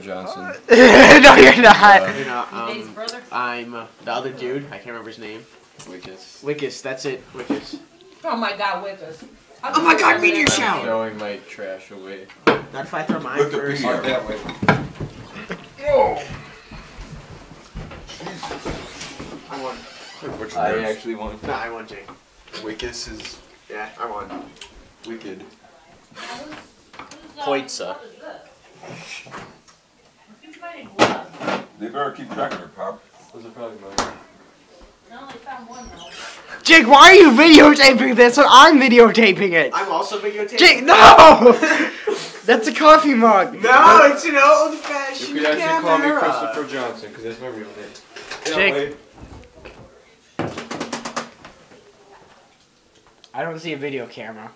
Johnson. no, you're not. Uh, You know, Dave's um. I'm uh, the other dude. I can't remember his name. Wikus. Wikus. That's it. Wikus. Oh my god, with us. Oh my God, meteor I'm throwing my trash away. Not if I throw mine With the first. beer. that way. I won. Which I nerds? actually won. No, I won, Jake. Wikus is Yeah, I won. wicked. Poitza. They better keep track of it, Pop. Those are probably mine. Jake, why are you videotaping this when I'm videotaping it? I'm also videotaping. Jake, no! That's a coffee mug. No, it's an old-fashioned camera. You could actually call me. Christopher Johnson, because that's my real name. Jake. I don't see a video camera.